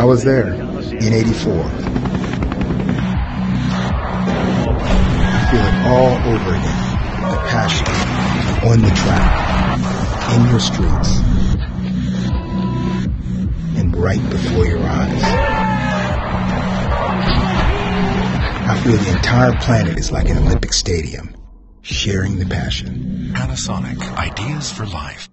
I was there in 84. I feel it all over again. The passion on the track, in your streets, and right before your eyes. I feel the entire planet is like an Olympic stadium, sharing the passion. Panasonic Ideas for Life.